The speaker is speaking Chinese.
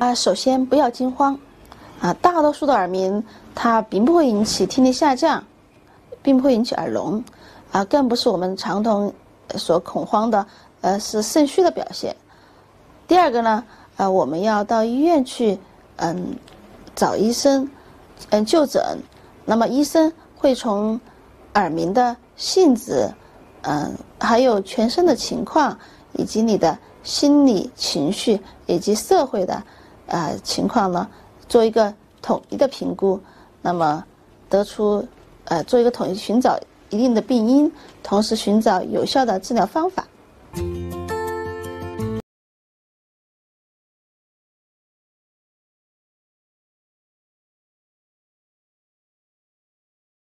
啊，首先不要惊慌，啊，大多数的耳鸣它并不会引起听力下降，并不会引起耳聋，啊，更不是我们常同所恐慌的，呃，是肾虚的表现。第二个呢，呃，我们要到医院去，嗯，找医生，嗯，就诊。那么医生会从耳鸣的性质，嗯，还有全身的情况，以及你的心理情绪以及社会的。呃，情况呢，做一个统一的评估，那么得出呃，做一个统一寻找一定的病因，同时寻找有效的治疗方法。